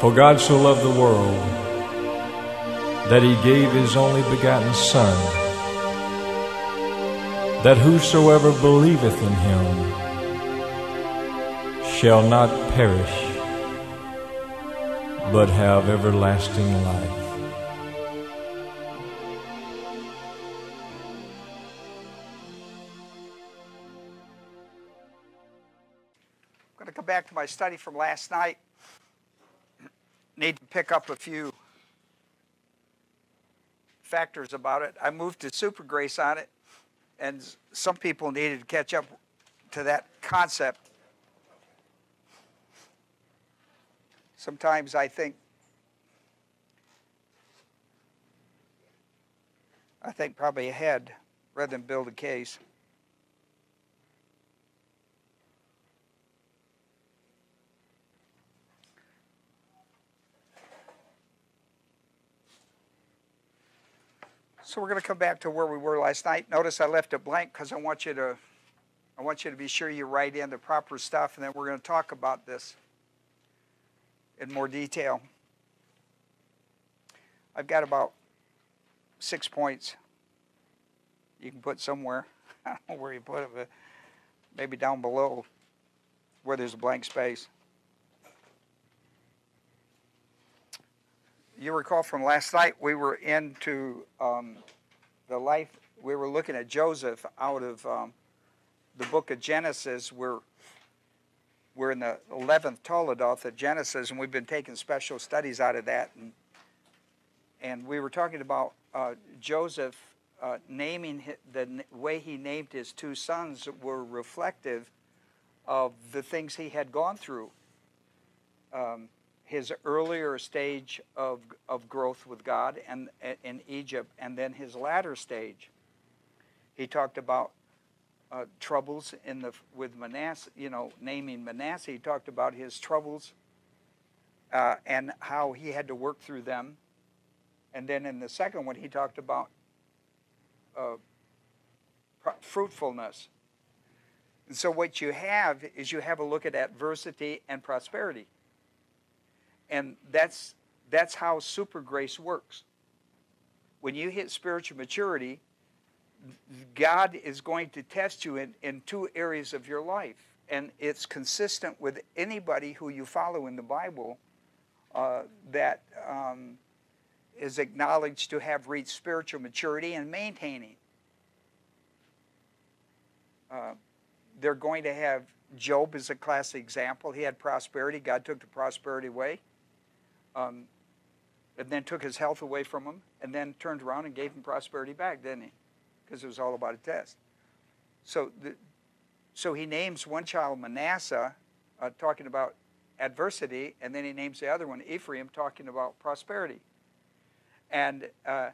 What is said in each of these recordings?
For God so loved the world that he gave his only begotten Son, that whosoever believeth in him shall not perish, but have everlasting life. I'm going to come back to my study from last night. Need to pick up a few factors about it. I moved to super grace on it, and some people needed to catch up to that concept. Sometimes I think I think probably ahead rather than build a case. So we're going to come back to where we were last night. Notice I left it blank because I want you to I want you to be sure you write in the proper stuff and then we're going to talk about this in more detail. I've got about six points you can put somewhere. I don't know where you put it, but maybe down below where there's a blank space. You recall from last night, we were into um, the life, we were looking at Joseph out of um, the book of Genesis. We're, we're in the 11th Toledoth of Genesis, and we've been taking special studies out of that. And, and we were talking about uh, Joseph uh, naming his, the way he named his two sons were reflective of the things he had gone through. Um, his earlier stage of, of growth with God and in Egypt, and then his latter stage. He talked about uh, troubles in the with Manasseh, you know, naming Manasseh. He talked about his troubles uh, and how he had to work through them. And then in the second one, he talked about uh, fruitfulness. And so what you have is you have a look at adversity and prosperity. And that's, that's how super grace works. When you hit spiritual maturity, God is going to test you in, in two areas of your life. And it's consistent with anybody who you follow in the Bible uh, that um, is acknowledged to have reached spiritual maturity and maintaining. Uh, they're going to have Job as a classic example. He had prosperity. God took the prosperity away um, and then took his health away from him, and then turned around and gave him prosperity back, didn't he? Because it was all about a test. So, the, so he names one child Manasseh, uh, talking about adversity, and then he names the other one Ephraim, talking about prosperity. And uh,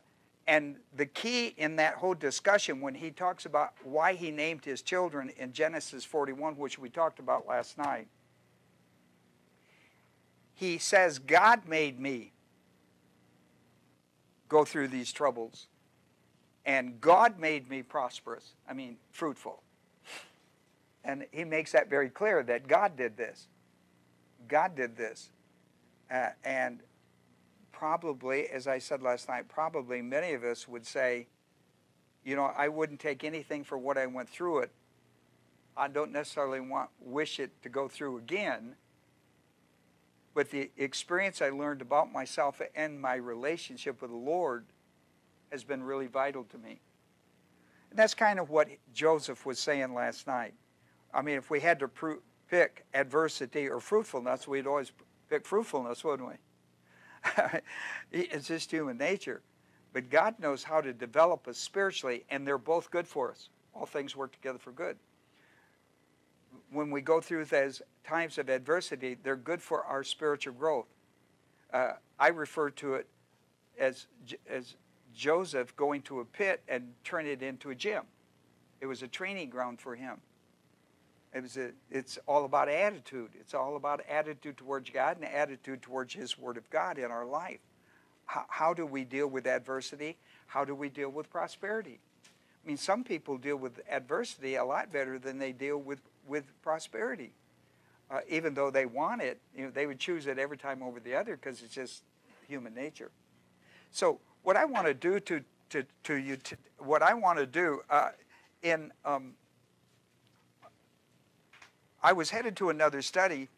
and the key in that whole discussion, when he talks about why he named his children in Genesis 41, which we talked about last night, he says, God made me go through these troubles. And God made me prosperous. I mean, fruitful. And he makes that very clear that God did this. God did this. Uh, and probably, as I said last night, probably many of us would say, you know, I wouldn't take anything for what I went through it. I don't necessarily want wish it to go through again, but the experience I learned about myself and my relationship with the Lord has been really vital to me. And that's kind of what Joseph was saying last night. I mean, if we had to pick adversity or fruitfulness, we'd always pick fruitfulness, wouldn't we? it's just human nature. But God knows how to develop us spiritually, and they're both good for us. All things work together for good when we go through those times of adversity, they're good for our spiritual growth. Uh, I refer to it as, as Joseph going to a pit and turning it into a gym. It was a training ground for him. It was a, it's all about attitude. It's all about attitude towards God and attitude towards His Word of God in our life. How, how do we deal with adversity? How do we deal with prosperity? I mean, some people deal with adversity a lot better than they deal with with prosperity. uh, even though they want it, you know, they would choose it every time over the other because it's just human nature. So what I want to do to, to, to you, to, what I want to do uh, in, um, I was headed to another study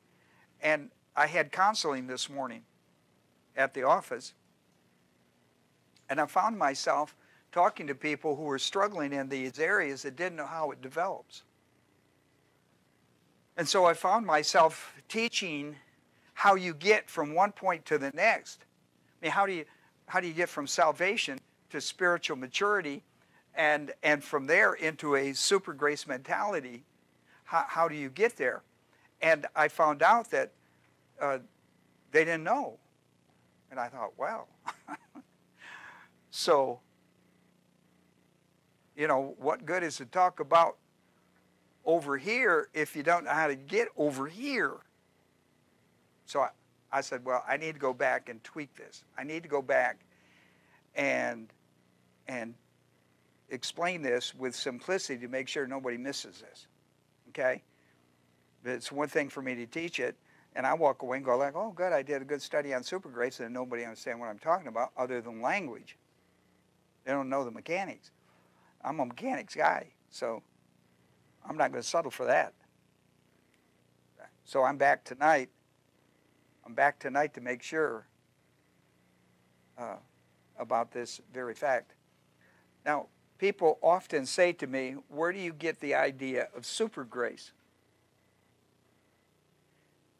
and I had counseling this morning at the office. And I found myself talking to people who were struggling in these areas that didn't know how it develops. And so I found myself teaching how you get from one point to the next. I mean, how do you, how do you get from salvation to spiritual maturity and, and from there into a super grace mentality? How, how do you get there? And I found out that uh, they didn't know. And I thought, well, so, you know, what good is to talk about over here if you don't know how to get over here. So I, I said, well, I need to go back and tweak this. I need to go back and and explain this with simplicity to make sure nobody misses this. Okay? It's one thing for me to teach it, and I walk away and go like, oh, good, I did a good study on super grace, and nobody understands what I'm talking about other than language. They don't know the mechanics. I'm a mechanics guy, so I'm not going to settle for that. So I'm back tonight. I'm back tonight to make sure uh, about this very fact. Now, people often say to me, Where do you get the idea of super grace?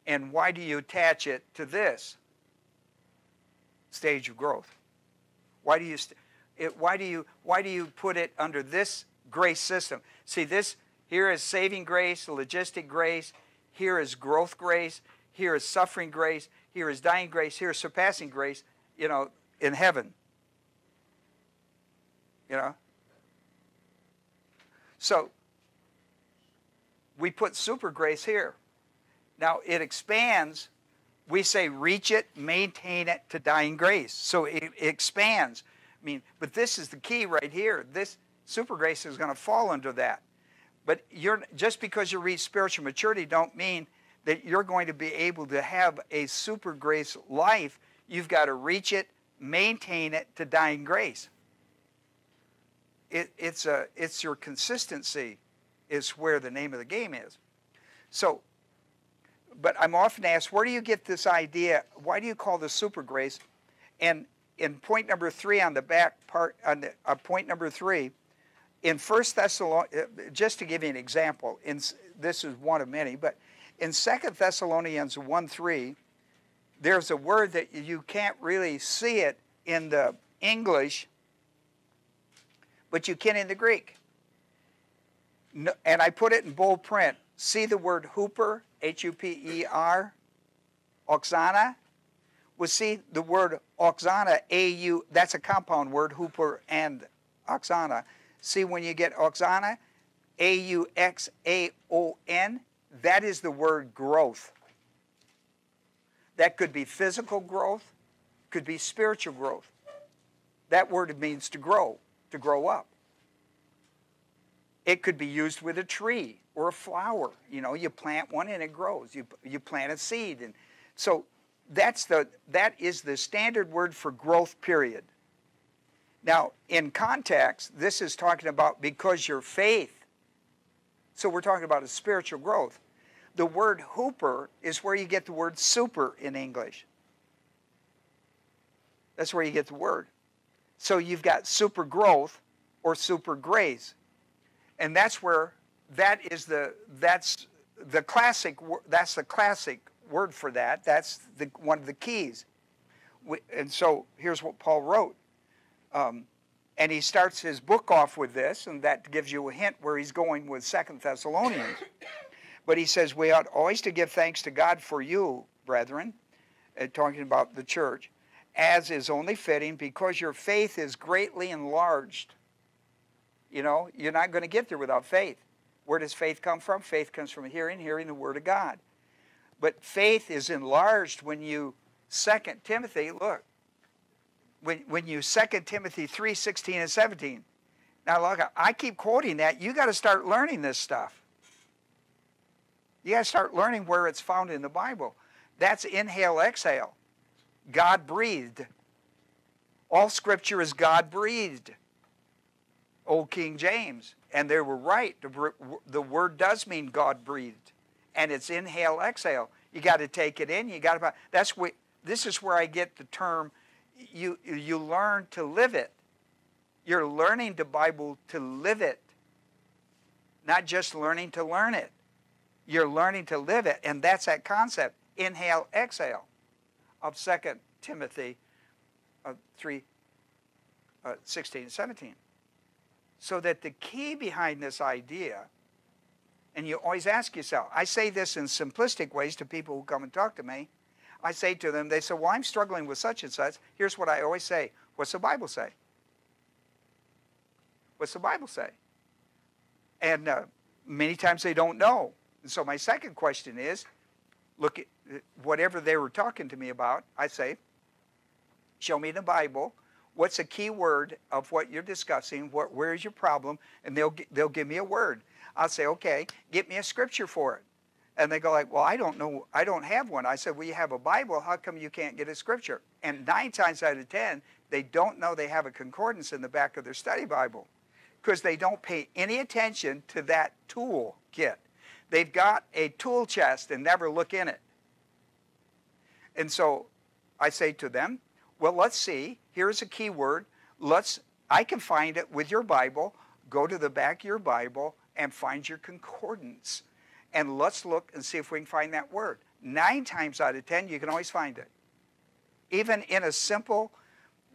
And why do you attach it to this stage of growth? Why do you, it, why do you, why do you put it under this grace system? See, this here is saving grace, logistic grace. Here is growth grace. Here is suffering grace. Here is dying grace. Here is surpassing grace, you know, in heaven. You know? So, we put super grace here. Now, it expands. We say reach it, maintain it to dying grace. So it, it expands. I mean, but this is the key right here. This super grace is going to fall under that. But you're, just because you reach spiritual maturity don't mean that you're going to be able to have a super grace life. You've got to reach it, maintain it to dying grace. It, it's, a, it's your consistency is where the name of the game is. So, but I'm often asked, where do you get this idea? Why do you call this super grace? And in point number three on the back part, on the, uh, point number three, in First Thessalonians, uh, just to give you an example, in, this is one of many, but in Second Thessalonians 1 3, there's a word that you can't really see it in the English, but you can in the Greek. No, and I put it in bold print. See the word hooper, H U P E R, auxana? Well, see the word auxana, A U, that's a compound word, hooper and auxana. See, when you get auxana, A U X A O N, that is the word growth. That could be physical growth, could be spiritual growth. That word means to grow, to grow up. It could be used with a tree or a flower. You know, you plant one and it grows. You, you plant a seed. And so that's the, that is the standard word for growth period. Now, in context, this is talking about because your faith. So we're talking about a spiritual growth. The word hooper is where you get the word super in English. That's where you get the word. So you've got super growth or super grace. And that's where that is the that's the classic that's the classic word for that. That's the one of the keys. And so here's what Paul wrote. Um, and he starts his book off with this, and that gives you a hint where he's going with Second Thessalonians. but he says, We ought always to give thanks to God for you, brethren, uh, talking about the church, as is only fitting, because your faith is greatly enlarged. You know, you're not going to get there without faith. Where does faith come from? Faith comes from hearing, hearing the Word of God. But faith is enlarged when you, Second Timothy, look, when, when you 2 Timothy 3 16 and 17. Now, look, I keep quoting that. You got to start learning this stuff. You got to start learning where it's found in the Bible. That's inhale, exhale. God breathed. All scripture is God breathed. Old King James. And they were right. The word does mean God breathed. And it's inhale, exhale. You got to take it in. You got to. That's what. This is where I get the term. You you learn to live it. You're learning the Bible to live it. Not just learning to learn it. You're learning to live it, and that's that concept. Inhale, exhale, of Second Timothy, uh, three, uh, 16 and 17. So that the key behind this idea, and you always ask yourself, I say this in simplistic ways to people who come and talk to me. I say to them, they say, Well, I'm struggling with such and such. Here's what I always say What's the Bible say? What's the Bible say? And uh, many times they don't know. And so my second question is, look at whatever they were talking to me about, I say, show me the Bible what's a key word of what you're discussing, what, where's your problem, and they'll, they'll give me a word. I'll say, okay, get me a scripture for it. And they go like, well, I don't know, I don't have one. I said, well, you have a Bible, how come you can't get a scripture? And nine times out of ten, they don't know they have a concordance in the back of their study Bible because they don't pay any attention to that tool kit. They've got a tool chest and never look in it. And so I say to them, well, let's see. Here's a key word. Let's, I can find it with your Bible. Go to the back of your Bible and find your concordance. And let's look and see if we can find that word. Nine times out of ten, you can always find it. Even in a simple,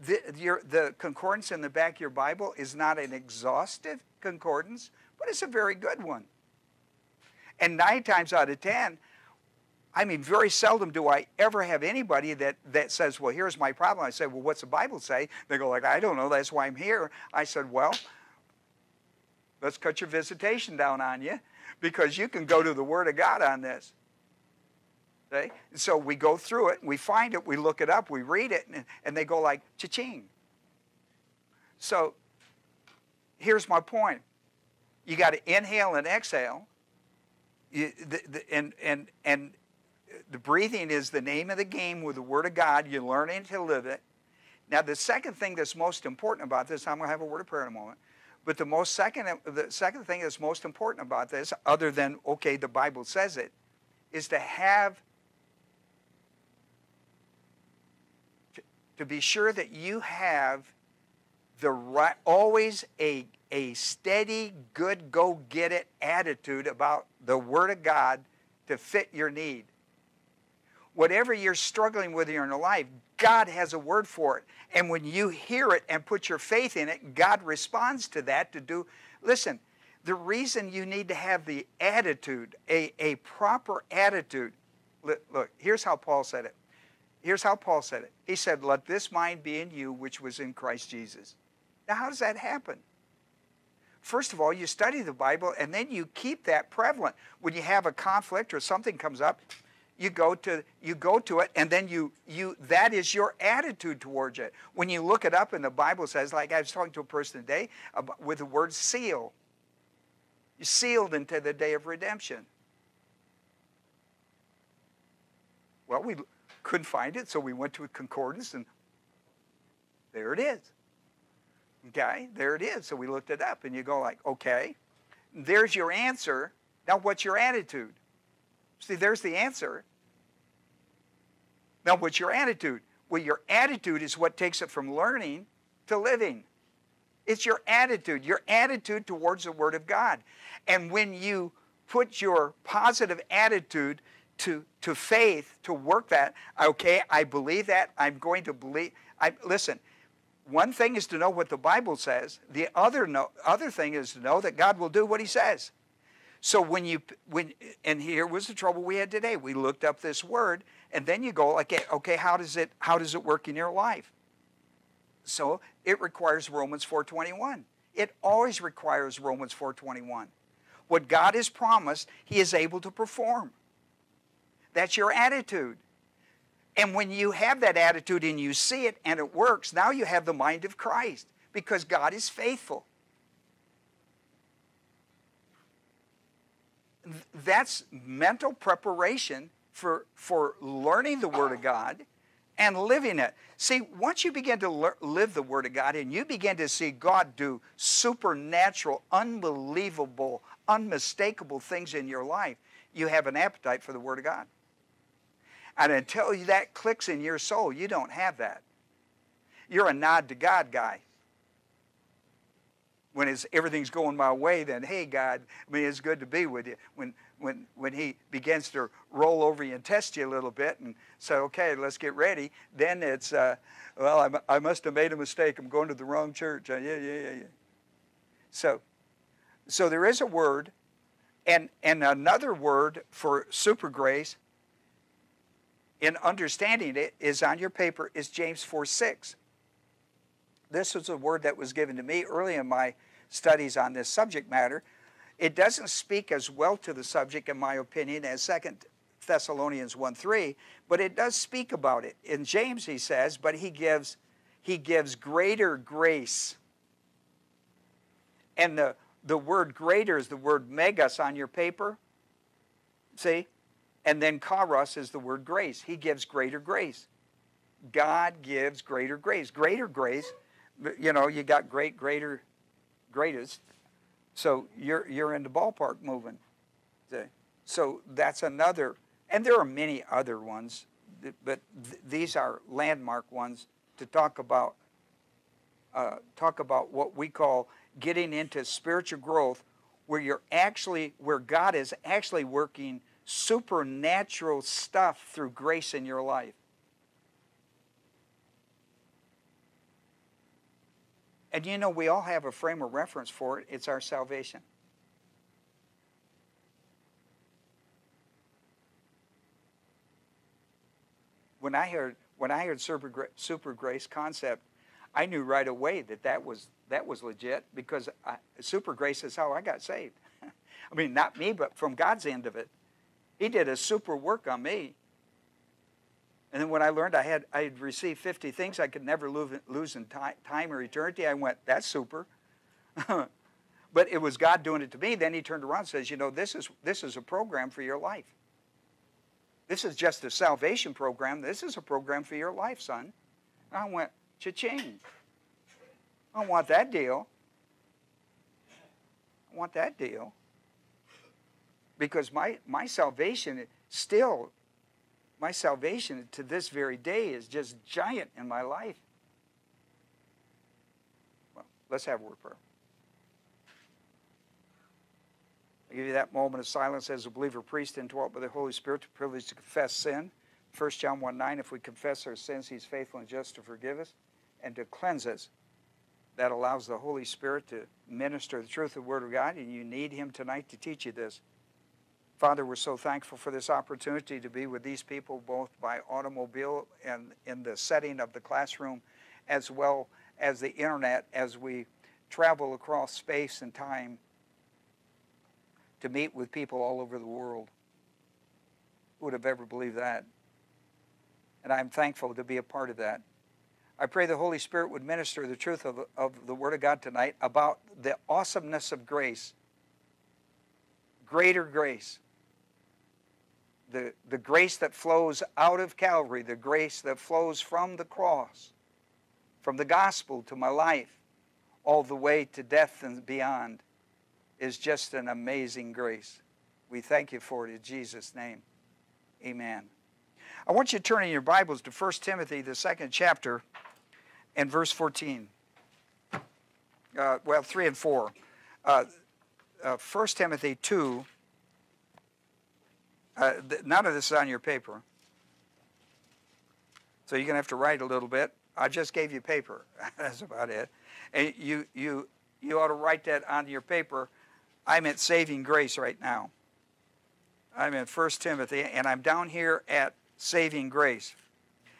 the, your, the concordance in the back of your Bible is not an exhaustive concordance, but it's a very good one. And nine times out of ten, I mean, very seldom do I ever have anybody that, that says, well, here's my problem. I say, well, what's the Bible say? They go like, I don't know. That's why I'm here. I said, well, let's cut your visitation down on you because you can go to the Word of God on this. Okay? So we go through it, we find it, we look it up, we read it, and, and they go like, cha-ching. So here's my point. You got to inhale and exhale. You, the, the, and, and, and the breathing is the name of the game with the Word of God. You're learning to live it. Now, the second thing that's most important about this, I'm going to have a word of prayer in a moment. But the most second, the second thing that's most important about this, other than okay, the Bible says it, is to have to, to be sure that you have the right, always a a steady, good, go get it attitude about the Word of God to fit your need whatever you're struggling with in your life, God has a word for it. And when you hear it and put your faith in it, God responds to that to do. Listen, the reason you need to have the attitude, a, a proper attitude, look, here's how Paul said it. Here's how Paul said it. He said, Let this mind be in you, which was in Christ Jesus. Now, how does that happen? First of all, you study the Bible and then you keep that prevalent. When you have a conflict or something comes up, you go to you go to it and then you you that is your attitude towards it. When you look it up and the bible says like i was talking to a person today about, with the word seal. You're sealed into the day of redemption. Well we couldn't find it so we went to a concordance and there it is. Okay there it is. So we looked it up and you go like okay there's your answer. Now what's your attitude? See, there's the answer. Now, what's your attitude? Well, your attitude is what takes it from learning to living. It's your attitude, your attitude towards the Word of God. And when you put your positive attitude to, to faith, to work that, okay, I believe that, I'm going to believe. I, listen, one thing is to know what the Bible says. The other, no, other thing is to know that God will do what He says. So when you, when, and here was the trouble we had today. We looked up this word and then you go like, okay, how does it how does it work in your life? So it requires Romans 4:21. It always requires Romans 4:21. What God has promised, He is able to perform. That's your attitude. And when you have that attitude and you see it and it works, now you have the mind of Christ because God is faithful. That's mental preparation for, for learning the Word of God and living it. See, once you begin to live the Word of God and you begin to see God do supernatural, unbelievable, unmistakable things in your life, you have an appetite for the Word of God. And until that clicks in your soul, you don't have that. You're a nod to God guy. When everything's going my way, then hey God, I mean it's good to be with you. When when when He begins to roll over you and test you a little bit and say, okay, let's get ready, then it's uh, well, I, I must have made a mistake. I'm going to the wrong church. Uh, yeah, yeah, yeah, yeah. So, so there is a word, and and another word for super grace in understanding it is on your paper is James 4 6. This was a word that was given to me early in my studies on this subject matter. It doesn't speak as well to the subject, in my opinion, as 2 Thessalonians 1 3, but it does speak about it. In James, he says, but he gives, he gives greater grace. And the, the word greater is the word megas on your paper. See? And then charis is the word grace. He gives greater grace. God gives greater grace. Greater grace, you know, you got great, greater, greatest. So you're, you're in the ballpark moving. So that's another, and there are many other ones, but th- these are landmark ones to talk about. Uh, talk about what we call getting into spiritual growth, where you're actually, where God is actually working supernatural stuff through grace in your life. And you know, we all have a frame of reference for it. It's our salvation. When I heard when I heard super, super grace concept, I knew right away that that was that was legit because I, super grace is how I got saved. I mean, not me, but from God's end of it. He did a super work on me. And then when I learned I had I had received 50 things I could never lose in time or eternity, I went, that's super. but it was God doing it to me. Then he turned around and says, you know, this is this is a program for your life. This is just a salvation program. This is a program for your life, son. And I went, cha-ching. I want that deal. I want that deal because my, my salvation still, my salvation to this very day is just giant in my life. Well, let's have a word prayer. I give you that moment of silence as a believer priest indwelt by the Holy Spirit, the privilege to confess sin. 1 John 1 9, if we confess our sins, he's faithful and just to forgive us and to cleanse us. That allows the Holy Spirit to minister the truth of the Word of God, and you need him tonight to teach you this. Father, we're so thankful for this opportunity to be with these people, both by automobile and in the setting of the classroom, as well as the internet, as we travel across space and time to meet with people all over the world. Who would have ever believed that? And I'm thankful to be a part of that. I pray the Holy Spirit would minister the truth of, of the Word of God tonight about the awesomeness of grace, greater grace the, the grace that flows out of Calvary, the grace that flows from the cross, from the gospel to my life, all the way to death and beyond, is just an amazing grace. We thank you for it in Jesus' name. Amen. I want you to turn in your Bibles to 1 Timothy, the second chapter, and verse 14. Uh, well, 3 and 4. Uh, uh, 1 Timothy 2 uh, none of this is on your paper. So you're going to have to write a little bit. I just gave you paper. That's about it. And you, you, you ought to write that on your paper. I'm at saving grace right now. I'm in 1 Timothy, and I'm down here at saving grace.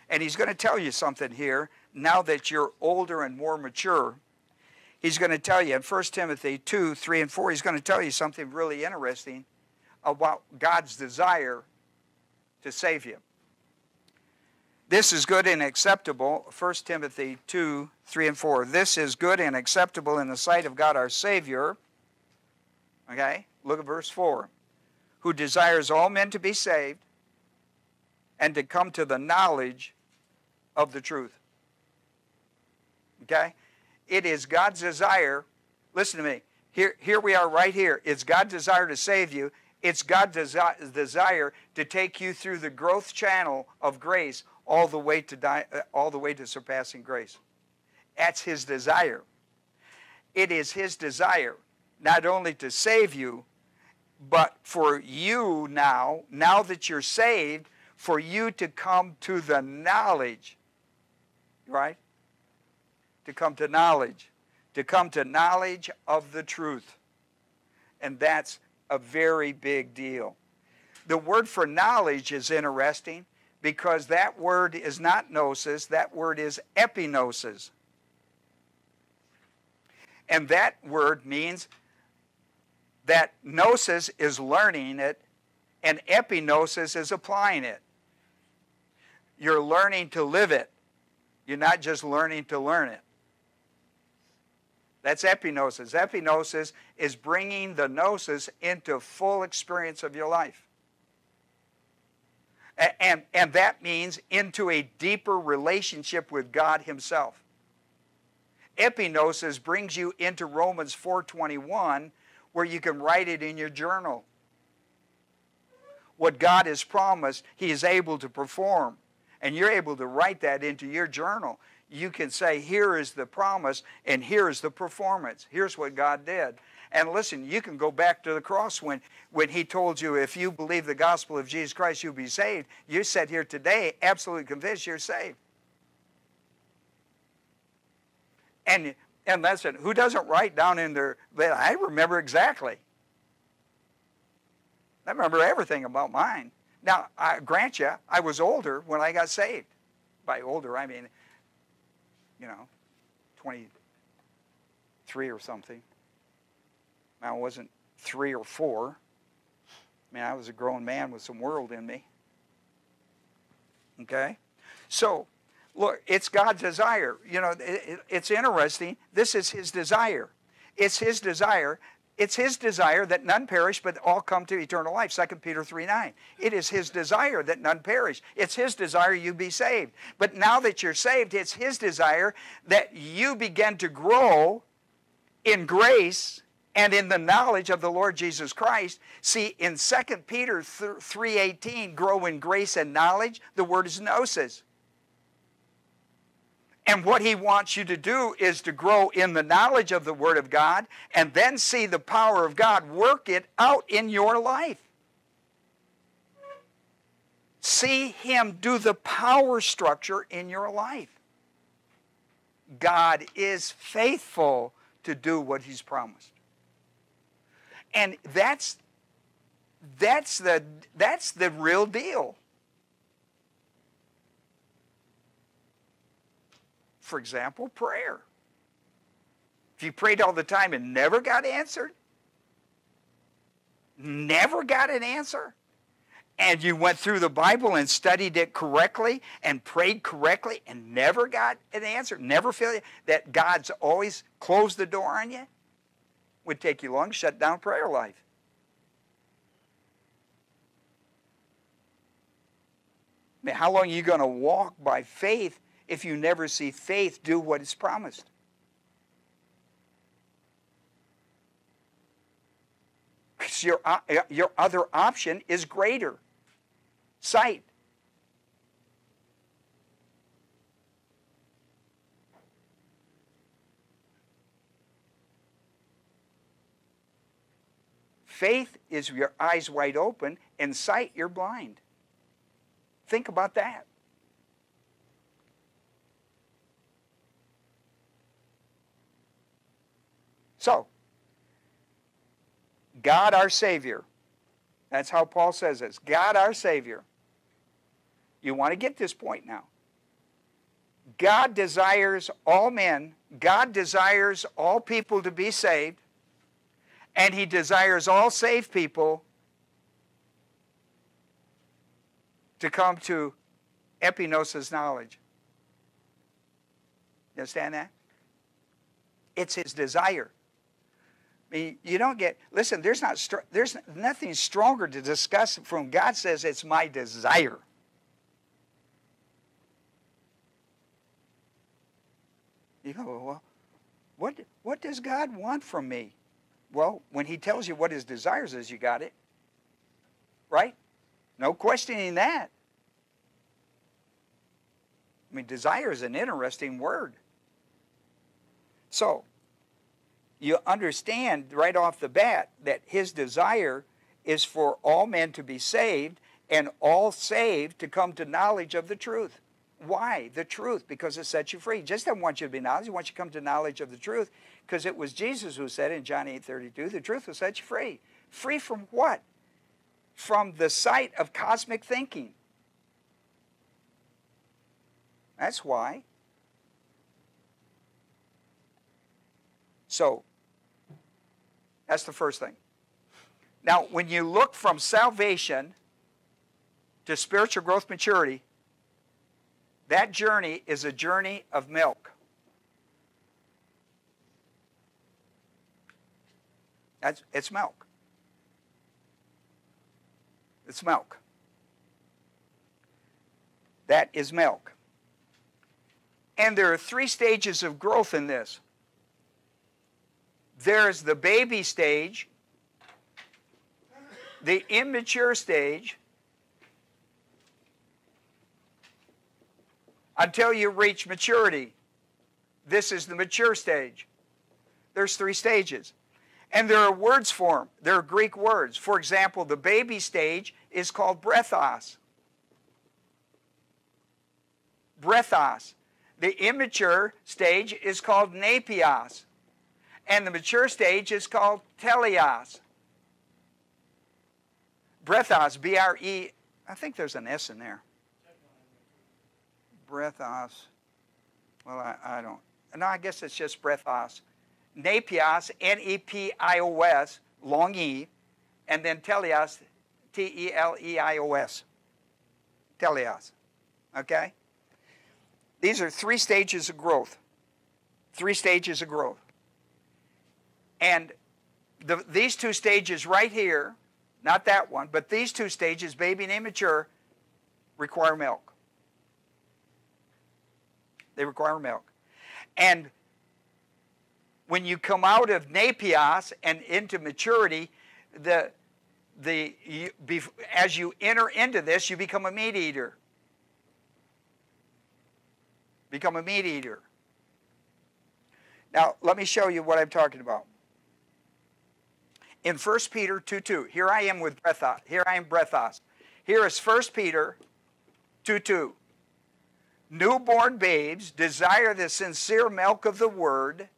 And he's going to tell you something here now that you're older and more mature. He's going to tell you in 1 Timothy 2, 3, and 4, he's going to tell you something really interesting about God's desire to save you. This is good and acceptable, 1 Timothy 2, 3 and 4. This is good and acceptable in the sight of God our Savior. Okay? Look at verse 4. who desires all men to be saved and to come to the knowledge of the truth. Okay? It is God's desire. Listen to me. Here, here we are right here. It's God's desire to save you. It's God's desi- desire to take you through the growth channel of grace all the way to uh, all the way to surpassing grace. That's his desire. It is his desire not only to save you, but for you now, now that you're saved, for you to come to the knowledge, right? To come to knowledge, to come to knowledge of the truth. And that's a very big deal. The word for knowledge is interesting because that word is not gnosis, that word is epignosis. And that word means that gnosis is learning it and epignosis is applying it. You're learning to live it. You're not just learning to learn it. That's epignosis. Epignosis is bringing the gnosis into full experience of your life. And, and that means into a deeper relationship with God Himself. Epignosis brings you into Romans 4:21 where you can write it in your journal. What God has promised, He is able to perform. And you're able to write that into your journal. You can say, here is the promise and here is the performance. Here's what God did. And listen, you can go back to the cross when, when he told you, if you believe the gospel of Jesus Christ, you'll be saved. You said here today, absolutely convinced you're saved. And, and listen, who doesn't write down in their, I remember exactly. I remember everything about mine. Now, I grant you, I was older when I got saved. By older, I mean, you know, 23 or something. I wasn't three or four. I mean, I was a grown man with some world in me. Okay? So, look, it's God's desire. You know, it, it, it's interesting. This is His desire. It's His desire it's his desire that none perish, but all come to eternal life. 2 Peter 3 9. It is his desire that none perish. It's his desire you be saved. But now that you're saved, it's his desire that you begin to grow in grace and in the knowledge of the Lord Jesus Christ. See, in 2 Peter 3.18, grow in grace and knowledge, the word is gnosis. And what he wants you to do is to grow in the knowledge of the Word of God and then see the power of God work it out in your life. See him do the power structure in your life. God is faithful to do what he's promised. And that's that's the that's the real deal. For example, prayer. If you prayed all the time and never got answered, never got an answer, and you went through the Bible and studied it correctly and prayed correctly and never got an answer, never feel that God's always closed the door on you, would take you long to shut down prayer life. I mean, how long are you going to walk by faith if you never see faith do what is promised? Because your, your other option is greater sight. Faith is your eyes wide open, and sight, you're blind. Think about that. So, God our Savior. That's how Paul says this. God our Savior. You want to get this point now. God desires all men, God desires all people to be saved, and He desires all saved people to come to epignosis knowledge. You understand that? It's His desire. I mean, you don't get. Listen, there's not. There's nothing stronger to discuss from God. Says it's my desire. You go, well, what what does God want from me? Well, when He tells you what His desires is, you got it. Right? No questioning that. I mean, desire is an interesting word. So, you understand right off the bat that his desire is for all men to be saved and all saved to come to knowledge of the truth. Why? The truth, because it sets you free. Just doesn't want you to be knowledge, he wants you to come to knowledge of the truth, because it was Jesus who said in John 8 32, the truth will set you free. Free from what? From the sight of cosmic thinking. That's why. So, that's the first thing. Now, when you look from salvation to spiritual growth maturity, that journey is a journey of milk. That's, it's milk. It's milk. That is milk. And there are three stages of growth in this. There's the baby stage, the immature stage, until you reach maturity. This is the mature stage. There's three stages. And there are words for them. There are Greek words. For example, the baby stage is called breathos. Breathos. The immature stage is called napios. And the mature stage is called teleos. Breathos, B R E, I think there's an S in there. Breathos. Well, I, I don't. No, I guess it's just breathos. Nepios, N E P I O S, long E, and then teleos, T E L E I O S. Teleos. Okay? These are three stages of growth. Three stages of growth. And the, these two stages right here, not that one, but these two stages, baby and immature, require milk. They require milk. And when you come out of napios and into maturity, the, the, you, as you enter into this, you become a meat eater. Become a meat eater. Now, let me show you what I'm talking about in 1 Peter 2 2. Here I am with breathos. Here I am breathos. Here is 1 Peter 2 2. Newborn babes desire the sincere milk of the word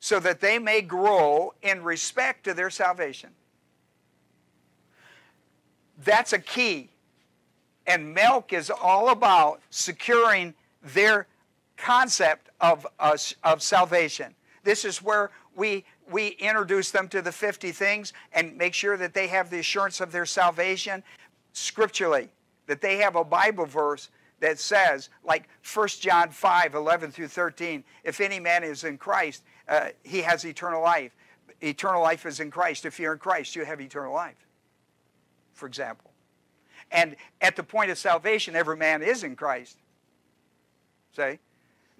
so that they may grow in respect to their salvation. That's a key. And milk is all about securing their concept of, uh, of salvation. This is where we we introduce them to the 50 things and make sure that they have the assurance of their salvation scripturally, that they have a Bible verse that says, like 1 John 5 11 through 13, if any man is in Christ, uh, he has eternal life. Eternal life is in Christ. If you're in Christ, you have eternal life, for example. And at the point of salvation, every man is in Christ. Say,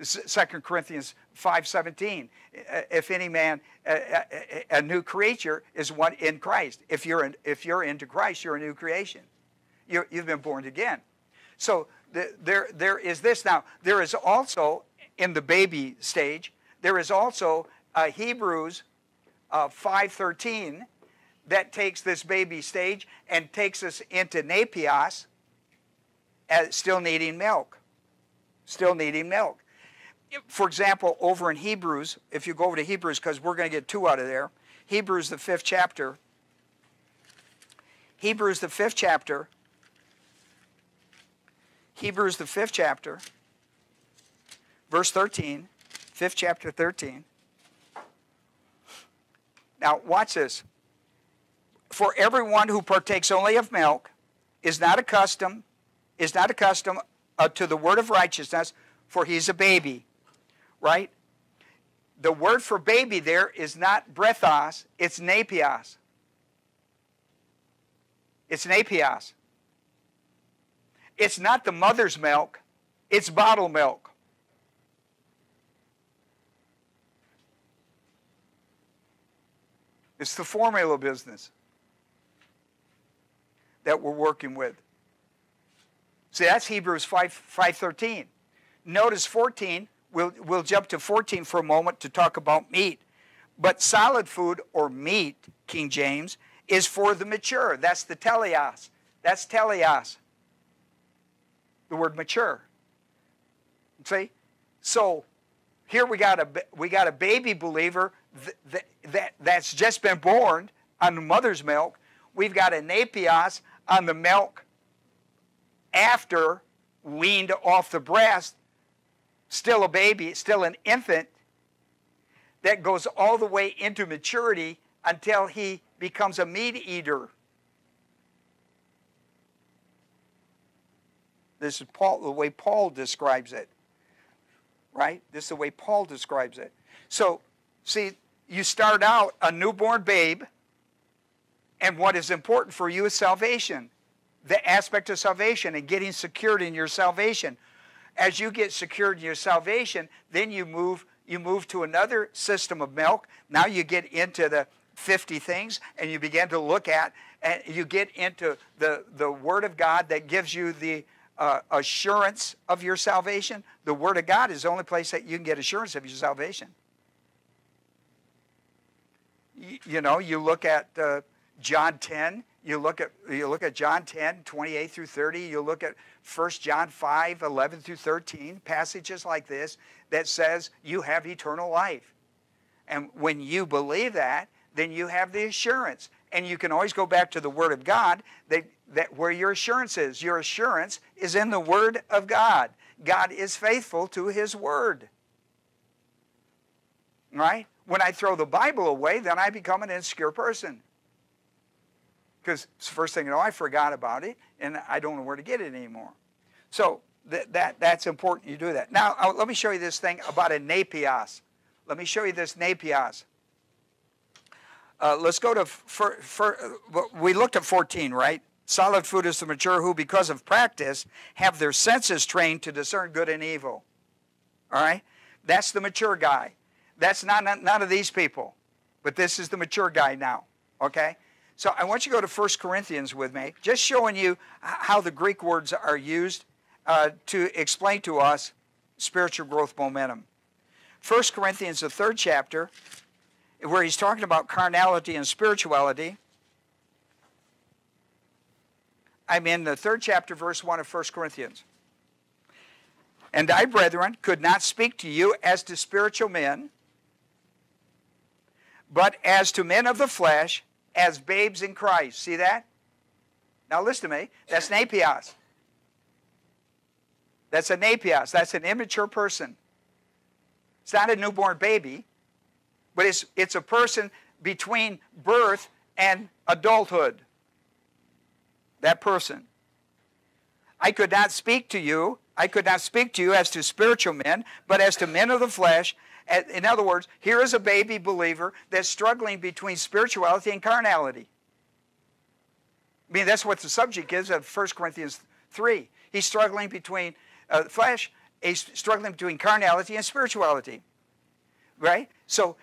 2 Corinthians 5.17, uh, if any man, a, a, a, new creature is one in Christ. If you're, in, if you're into Christ, you're a new creation. you have been born again. So the, there, there is this. Now, there is also, in the baby stage, there is also uh, Hebrews uh, 5.13 that takes this baby stage and takes us into Napios, as still needing milk. Still needing milk for example, over in Hebrews, if you go over to Hebrews, because we're going to get two out of there, Hebrews, the fifth chapter. Hebrews, the fifth chapter. Hebrews, the fifth chapter, verse 13, fifth chapter 13. Now, watch this. For everyone who partakes only of milk is not accustomed, is not accustomed uh, to the word of righteousness, for he's a baby right? the word for baby there is not breathos, it's napios. It's napios. It's not the mother's milk, it's bottle milk. It's the formula business that we're working with. See, that's Hebrews 5, 5.13. Notice 14, we'll, we'll jump to 14 for a moment to talk about meat. But solid food, or meat, King James, is for the mature. That's the teleos. That's teleos. The word mature. See? So here we got a, we got a baby believer that, that, that's just been born on the mother's milk. We've got a nepios on the milk after weaned off the breast, still a baby, still an infant, that goes all the way into maturity until he becomes a meat eater. This is Paul, the way Paul describes it. Right? This is the way Paul describes it. So, see, you start out a newborn babe, and what is important for you is salvation the aspect of salvation and getting secured in your salvation. As you get secured in your salvation, then you move you move to another system of milk. Now you get into the 50 things and you begin to look at and you get into the, the Word of God that gives you the uh, assurance of your salvation. The Word of God is the only place that you can get assurance of your salvation. You, you know, you look at uh, John 10 you look at you look at John 10, 28 through 30, you look at 1 John 5, 11 through 13, passages like this that says you have eternal life. And when you believe that, then you have the assurance. And you can always go back to the Word of God that, that where your assurance is. Your assurance is in the Word of God. God is faithful to His Word. Right? When I throw the Bible away, then I become an insecure person because it's the first thing you know, I forgot about it and I don't know where to get it anymore. So that, that that's important you do that. Now, let me show you this thing about a nepios. Let me show you this nepios. Uh, let's go to, for, for, we looked at 14, right? Solid food is the mature who, because of practice, have their senses trained to discern good and evil. All right? That's the mature guy. That's not none of these people. But this is the mature guy now. Okay? So I want you to go to 1 Corinthians with me, just showing you how the Greek words are used uh, to explain to us spiritual growth momentum. 1 Corinthians, the third chapter, where he's talking about carnality and spirituality. I'm in the third chapter, verse 1 of 1 Corinthians. And I, brethren, could not speak to you as to spiritual men, but as to men of the flesh as babes in Christ. See that? Now listen to me. That's nepios. That's a nepios. That's an immature person. It's not a newborn baby, but it's, it's a person between birth and adulthood. That person. I could not speak to you. I could not speak to you as to spiritual men, but as to men of the flesh, in other words, here is a baby believer that's struggling between spirituality and carnality. I mean, that's what the subject is of 1 Corinthians 3. He's struggling between uh, flesh, he's struggling between carnality and spirituality. Right? So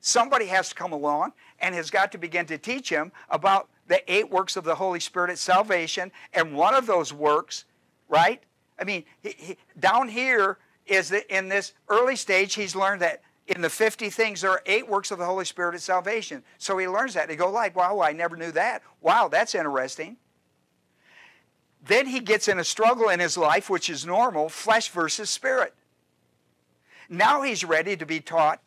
somebody has to come along and has got to begin to teach him about the eight works of the Holy Spirit at salvation. And one of those works, right? I mean, he, he, down here, is that in this early stage, he's learned that in the 50 things, there are eight works of the Holy Spirit of salvation. So he learns that. He go like, wow, I never knew that. Wow, that's interesting. Then he gets in a struggle in his life, which is normal, flesh versus spirit. Now he's ready to be taught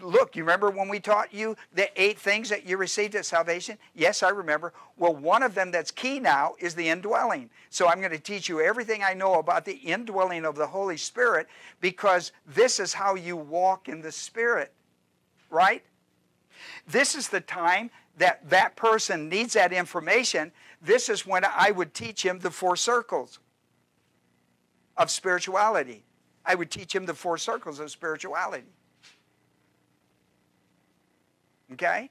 look, you remember when we taught you the eight things that you received at salvation? Yes, I remember. Well, one of them that's key now is the indwelling. So I'm going to teach you everything I know about the indwelling of the Holy Spirit because this is how you walk in the Spirit, right? This is the time that that person needs that information. This is when I would teach him the four circles of spirituality. I would teach him the four circles of spirituality. Okay?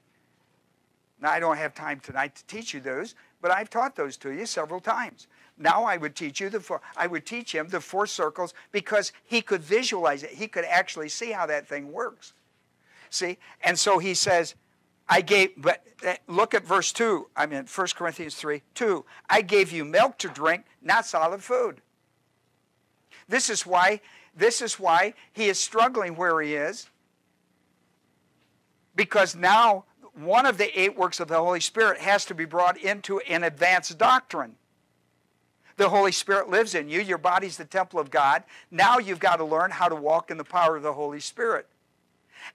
Now, I don't have time tonight to teach you those, but I've taught those to you several times. Now I would teach you the four, I would teach him the four circles because he could visualize it. He could actually see how that thing works. See? And so he says, I gave, but uh, look at verse 2. I'm in 1 Corinthians 3 2. I gave you milk to drink, not solid food. This is why, this is why he is struggling where he is. Because now one of the eight works of the Holy Spirit has to be brought into an advanced doctrine. The Holy Spirit lives in you. Your body's the temple of God. Now you've got to learn how to walk in the power of the Holy Spirit.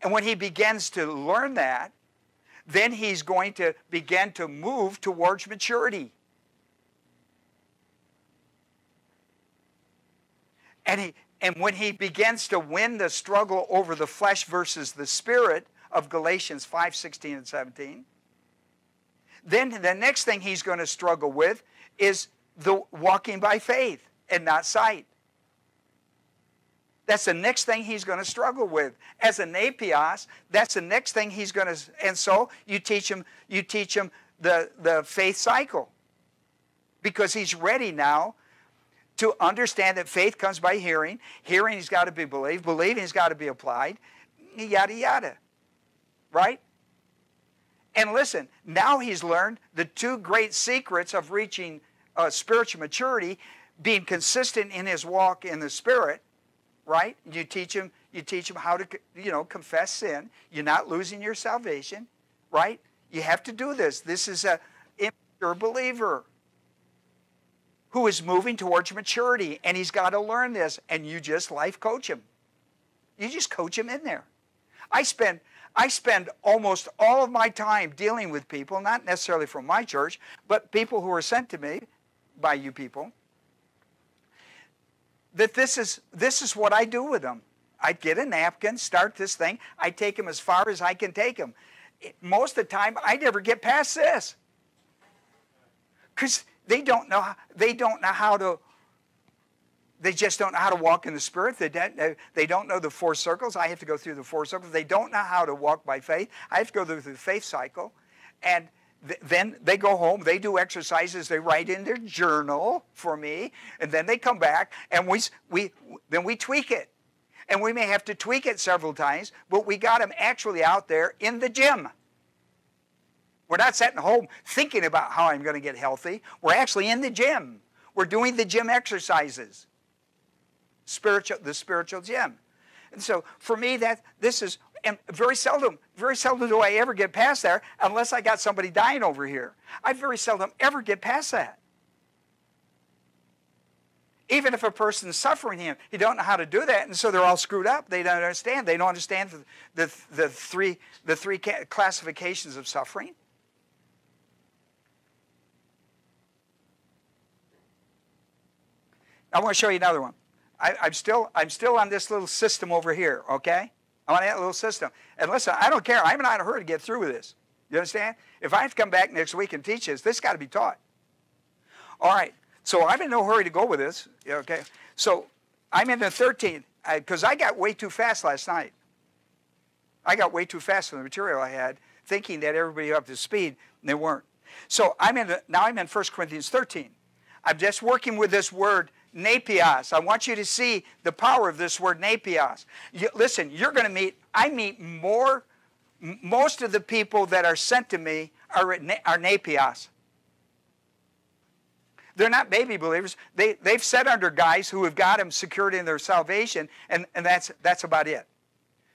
And when he begins to learn that, then he's going to begin to move towards maturity. And, he, and when he begins to win the struggle over the flesh versus the spirit of Galatians 5 16 and 17, then the next thing he's going to struggle with is the walking by faith and not sight. That's the next thing he's going to struggle with. As an apios, that's the next thing he's going to and so you teach him you teach him the, the faith cycle. Because he's ready now to understand that faith comes by hearing. Hearing has got to be believed. Believing has got to be applied. Yada yada. Right? And listen, now he's learned the two great secrets of reaching uh, spiritual maturity, being consistent in his walk in the Spirit, right? You teach him, you teach him how to, you know, confess sin. You're not losing your salvation, right? You have to do this. This is a immature believer who is moving towards maturity, and he's got to learn this. And you just life coach him. You just coach him in there. I spend I spend almost all of my time dealing with people, not necessarily from my church, but people who are sent to me by you people that this is this is what I do with them. I get a napkin, start this thing. I take them as far as I can take them. Most of the time, I never get past this because they don't know they don't know how to. They just don't know how to walk in the spirit. They don't, they don't know the four circles. I have to go through the four circles. They don't know how to walk by faith. I have to go through the faith cycle, and then they go home, they do exercises, they write in their journal for me, and then they come back and we, we, then we tweak it. And we may have to tweak it several times, but we got them actually out there in the gym. We're not sitting home thinking about how I'm going to get healthy. We're actually in the gym. We're doing the gym exercises. Spiritual, the spiritual gym. And so for me, that this is and very seldom, very seldom do I ever get past there unless I got somebody dying over here. I very seldom ever get past that. Even if a person's suffering him, he don't know how to do that, and so they're all screwed up. They don't understand. They don't understand the, the, the three, the three classifications of suffering. I want to show you another one. I, am still, I'm still on this little system over here, okay? I'm on that little system. And listen, I don't care. I'm not in a hurry to get through with this. You understand? If I have to come back next week and teach this, this got to be taught. All right. So I'm in no hurry to go with this. Okay. So I'm in the 13th because I got way too fast last night. I got way too fast for the material I had, thinking that everybody up to speed, and they weren't. So I'm in the, now I'm in 1 Corinthians 13. I'm just working with this word nepios. I want you to see the power of this word nepios. You, listen, you're going to meet, I meet more, most of the people that are sent to me are, are nepios. They're not baby believers. They, they've sat under guys who have got them secured in their salvation, and, and that's, that's about it.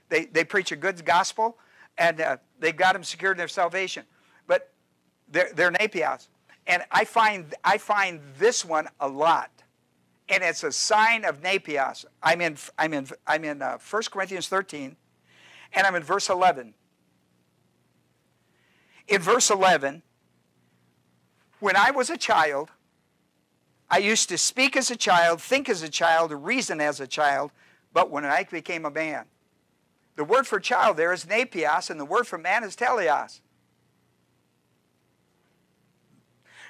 They, they preach a good gospel, and uh, they've got them secured in their salvation. But they're, they're nepios. And I find, I find this one a lot and it's a sign of nepios. I'm in, I'm in, I'm in uh, 1 Corinthians 13, and I'm in verse 11. In verse 11, when I was a child, I used to speak as a child, think as a child, reason as a child, but when I became a man. The word for child there is nepios, and the word for man is teleos.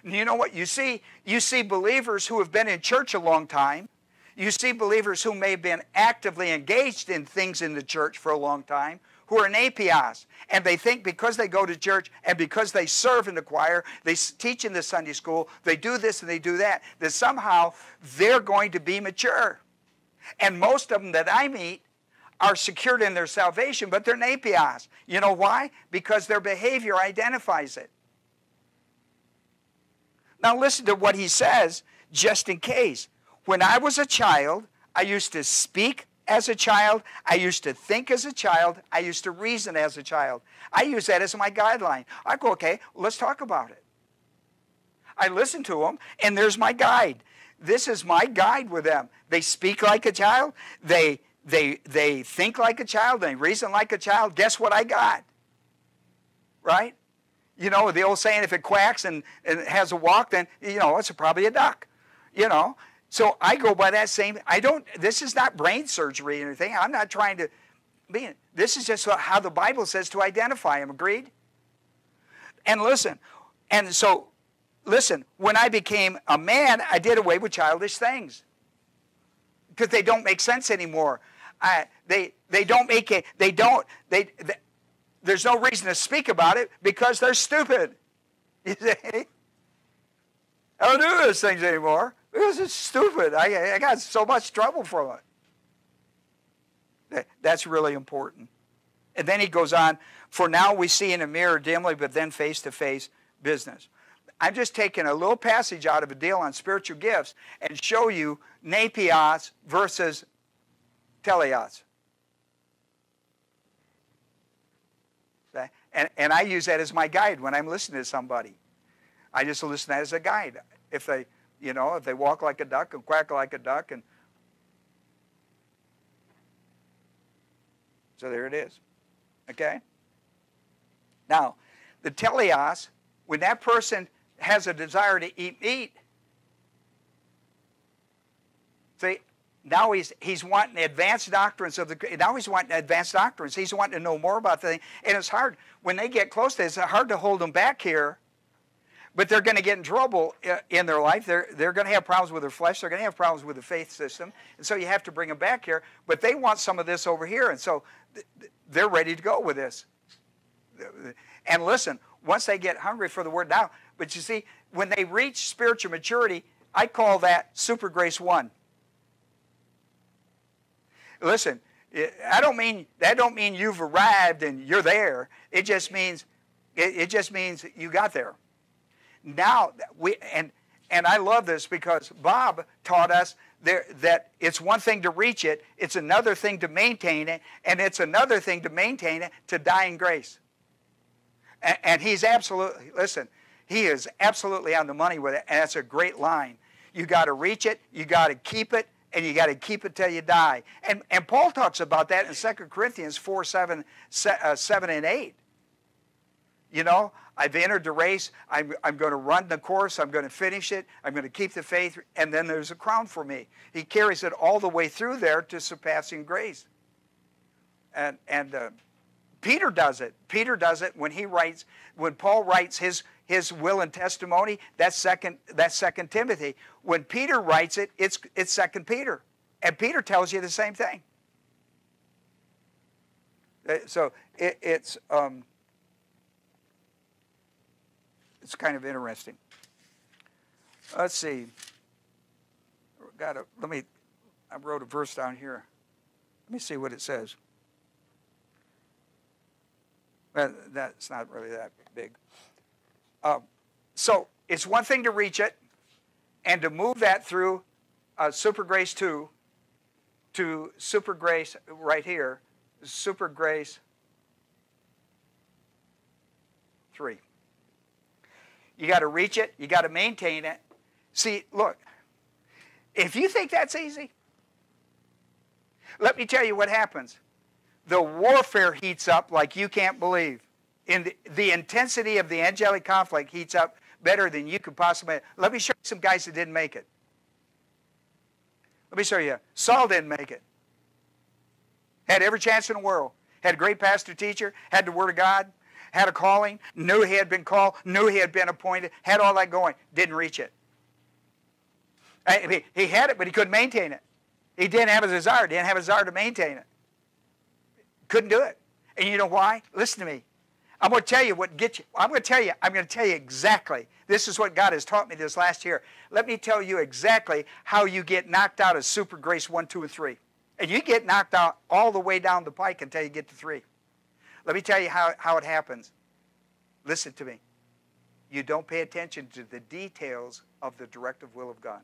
You know what? You see, you see believers who have been in church a long time. You see believers who may have been actively engaged in things in the church for a long time who are nepios, and they think because they go to church and because they serve in the choir, they teach in the Sunday school, they do this and they do that, that somehow they're going to be mature. And most of them that I meet are secured in their salvation, but they're nepios. You know why? Because their behavior identifies it. Now listen to what he says, just in case. When I was a child, I used to speak as a child. I used to think as a child. I used to reason as a child. I use that as my guideline. I go, okay, let's talk about it. I listen to them, and there's my guide. This is my guide with them. They speak like a child. They they they think like a child. They reason like a child. Guess what I got? Right? You know the old saying: if it quacks and, and has a walk, then you know it's probably a duck. You know, so I go by that same. I don't. This is not brain surgery or anything. I'm not trying to be. This is just how the Bible says to identify him. Agreed. And listen, and so listen. When I became a man, I did away with childish things because they don't make sense anymore. I, they they don't make it. They don't. They, they there's no reason to speak about it because they're stupid. You see? I don't do those things anymore. Because it's stupid. I, I got so much trouble from it. That's really important. And then he goes on, for now we see in a mirror dimly, but then face to face business. I'm just taking a little passage out of a deal on spiritual gifts and show you nepios versus teleos. Okay? And, and I use that as my guide when I'm listening to somebody. I just listen to that as a guide. If they you know, if they walk like a duck and quack like a duck and so there it is. Okay? Now, the teleos, when that person has a desire to eat meat, see, now he's he's wanting advanced doctrines of the now he's wanting advanced doctrines. He's wanting to know more about the thing. And it's hard when they get close to it, it's hard to hold them back here but they're going to get in trouble uh, in their life. They're, they're going to have problems with their flesh. They're going to have problems with the faith system. And so you have to bring them back here. But they want some of this over here. And so they're ready to go with this. And listen, once they get hungry for the word now, but you see, when they reach spiritual maturity, I call that super grace one. Listen, I don't mean that don't mean you've arrived and you're there. It just means it, it just means you got there now we and and I love this because Bob taught us there, that it's one thing to reach it, it's another thing to maintain it, and it's another thing to maintain it to die in grace. And, and he's absolutely listen. He is absolutely on the money with it, and that's a great line. You got to reach it, you got to keep it, and you got to keep it till you die. And, and Paul talks about that in 2 Corinthians 4 7, uh, 7 and 8. You know, I've entered the race. I'm, I'm going to run the course. I'm going to finish it. I'm going to keep the faith. And then there's a crown for me. He carries it all the way through there to surpassing grace. And, and uh, Peter does it. Peter does it when he writes, when Paul writes his, his will and testimony, that's second, that's second Timothy. When Peter writes it, it's, it's second Peter. And Peter tells you the same thing. Uh, so it, it's, um, it's kind of interesting. Let's see. Got a, let me, I wrote a verse down here. Let me see what it says. Well, that's not really that big. Uh, so it's one thing to reach it and to move that through uh, Super Grace 2 to Super Grace right here, Super Grace 3. You got to reach it, you got to maintain it. See, look, if you think that's easy, let me tell you what happens. The warfare heats up like you can't believe. In the, the intensity of the angelic conflict heats up better than you could possibly. Let me show you some guys that didn't make it. Let me show you. Saul didn't make it. Had every chance in the world. Had a great pastor teacher, had the Word of God, had a calling, knew he had been called, knew he had been appointed, had all that going, didn't reach it. I mean, he had it, but he couldn't maintain it. He didn't have a desire, didn't have a desire to maintain it. Couldn't do it. And you know why? Listen to me. I'm going to tell you what gets you. I'm going to tell you. I'm going to tell you exactly. This is what God has taught me this last year. Let me tell you exactly how you get knocked out of super grace one, two, and three. And you get knocked out all the way down the pike until you get to three. Let me tell you how, how it happens. Listen to me. You don't pay attention to the details of the directive will of God.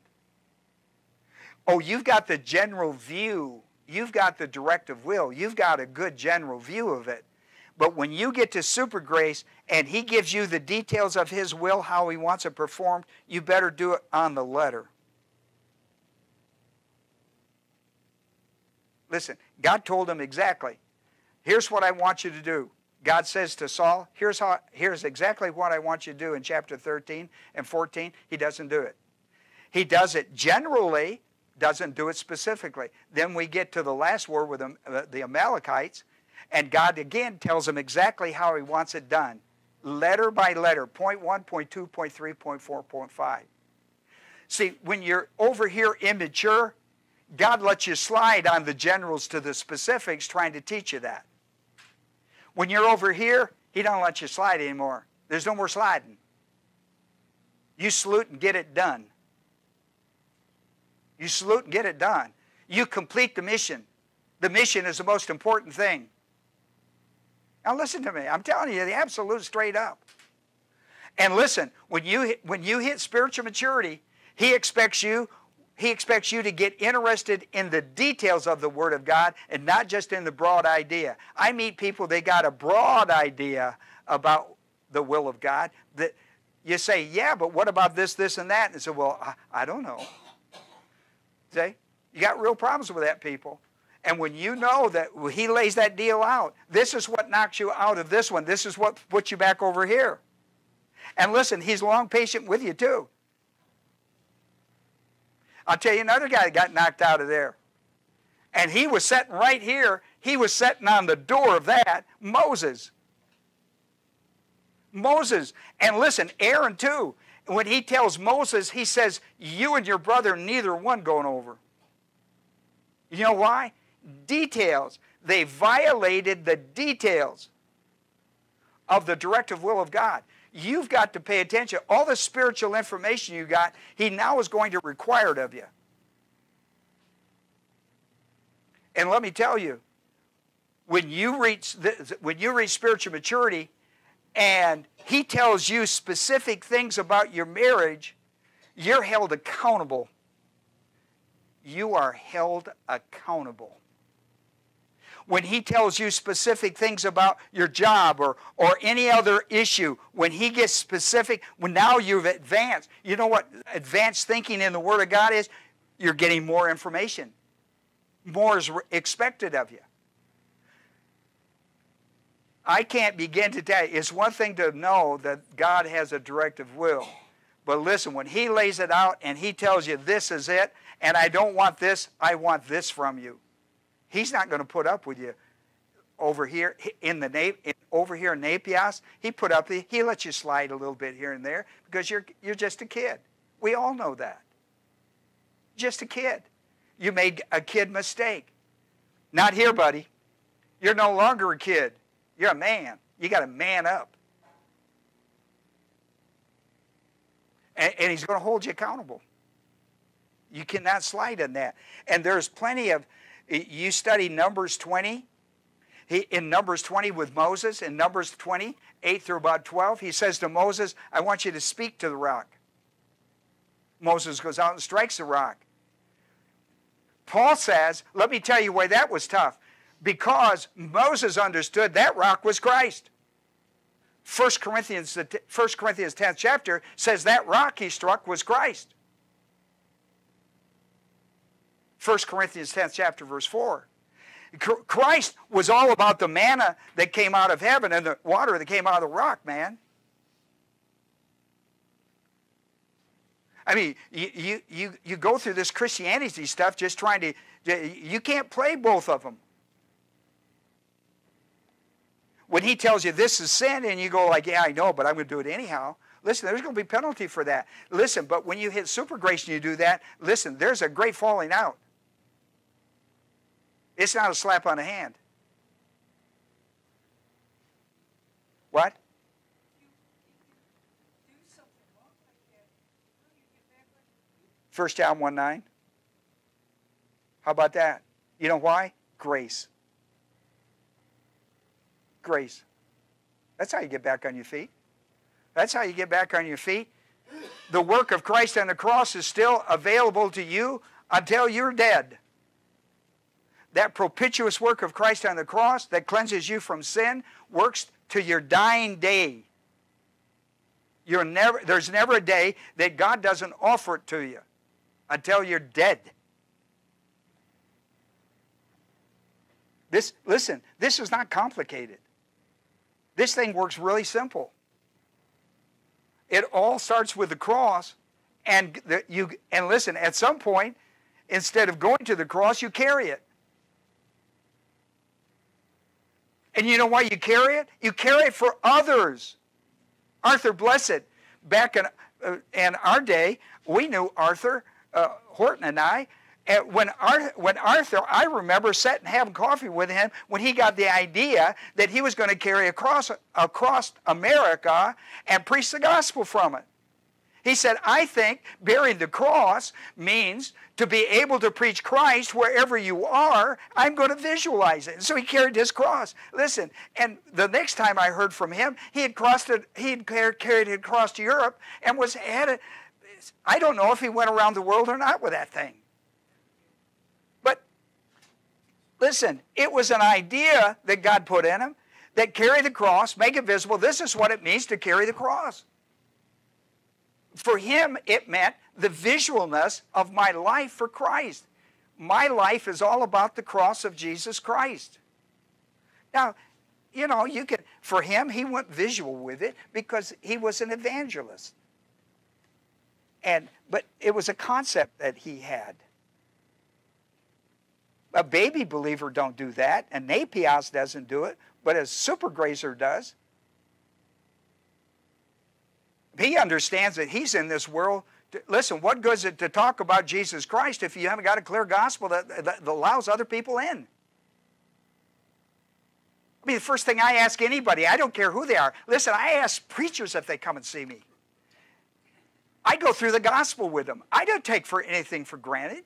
Oh, you've got the general view. You've got the directive will. You've got a good general view of it. But when you get to super grace and he gives you the details of his will, how he wants it performed, you better do it on the letter. Listen, God told him exactly. Here's what I want you to do. God says to Saul, here's, how, here's exactly what I want you to do in chapter 13 and 14. He doesn't do it. He does it generally, doesn't do it specifically. Then we get to the last war with the, uh, the Amalekites, and God again tells him exactly how he wants it done. Letter by letter, point one, point two, point three, point four, point five. See, when you're over here immature, God lets you slide on the generals to the specifics trying to teach you that. When you're over here, he don't let you slide anymore. There's no more sliding. You salute and get it done. You salute and get it done. You complete the mission. The mission is the most important thing. Now listen to me. I'm telling you the absolute straight up. And listen, when you when you hit spiritual maturity, he expects you he expects you to get interested in the details of the Word of God and not just in the broad idea. I meet people, they got a broad idea about the will of God that you say, yeah, but what about this, this, and that? And they say, well, I, I don't know. See? You got real problems with that, people. And when you know that he lays that deal out, this is what knocks you out of this one. This is what puts you back over here. And listen, he's long patient with you too. I'll tell you another guy that got knocked out of there. And he was sitting right here. He was sitting on the door of that. Moses. Moses. And listen, Aaron too. When he tells Moses, he says, You and your brother, neither one going over. You know why? Details. They violated the details of the directive will of God. You've got to pay attention. All the spiritual information you got, he now is going to require it of you. And let me tell you, when you reach the, when you reach spiritual maturity, and he tells you specific things about your marriage, you're held accountable. You are held accountable when he tells you specific things about your job or, or any other issue, when he gets specific, when now you've advanced, you know what advanced thinking in the Word of God is? You're getting more information. More is expected of you. I can't begin to tell you. It's one thing to know that God has a directive will. But listen, when He lays it out and He tells you this is it, and I don't want this, I want this from you. He's not going to put up with you over here in the in, over here in Nepios. He put up he lets you slide a little bit here and there because you're you're just a kid. We all know that. Just a kid. You made a kid mistake. Not here, buddy. You're no longer a kid. You're a man. You got to man up. And, and he's going to hold you accountable. You cannot slide in that. And there's plenty of you study Numbers 20. He, in Numbers 20 with Moses, in Numbers 20, 8 through about 12, he says to Moses, I want you to speak to the rock. Moses goes out and strikes the rock. Paul says, let me tell you why that was tough. Because Moses understood that rock was Christ. 1 Corinthians, 1 Corinthians 10th chapter says that rock he struck was Christ. 1 Corinthians 10th chapter, verse 4. Christ was all about the manna that came out of heaven and the water that came out of the rock, man. I mean, you, you, you go through this Christianity stuff just trying to, you can't play both of them. When he tells you this is sin and you go like, yeah, I know, but I'm going to do it anyhow. Listen, there's going to be penalty for that. Listen, but when you hit super grace and you do that, listen, there's a great falling out. It's not a slap on the hand. What? First John 1 9. How about that? You know why? Grace. Grace. That's how you get back on your feet. That's how you get back on your feet. The work of Christ on the cross is still available to you until you're dead. That propitious work of Christ on the cross that cleanses you from sin works to your dying day. You're never, there's never a day that God doesn't offer it to you until you're dead. This, listen, this is not complicated. This thing works really simple. It all starts with the cross, and the, you and listen. At some point, instead of going to the cross, you carry it. And you know why you carry it? You carry it for others. Arthur Blessitt, back in, uh, in our day, we knew Arthur uh, Horton and I when Arthur, when Arthur, I remember sitting and having coffee with him when he got the idea that he was going to carry across across America and preach the gospel from it. He said, I think bearing the cross means to be able to preach Christ wherever you are. I'm going to visualize it. so he carried his cross. Listen, and the next time I heard from him, he had crossed it, he had carried it across Europe and was headed. I don't know if he went around the world or not with that thing. But listen, it was an idea that God put in him that carry the cross, make it visible. This is what it means to carry the cross. For him, it meant the visualness of my life for Christ. My life is all about the cross of Jesus Christ. Now, you know, you can, for him, he went visual with it because he was an evangelist. And, but it was a concept that he had. A baby believer don't do that. and Nepios doesn't do it, but a super grazer does. He understands that he's in this world. To, listen, what good is it to talk about Jesus Christ if you haven't got a clear gospel that, that, that allows other people in? I mean, the first thing I ask anybody, I don't care who they are. Listen, I ask preachers if they come and see me. I go through the gospel with them. I don't take for anything for granted.